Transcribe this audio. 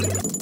you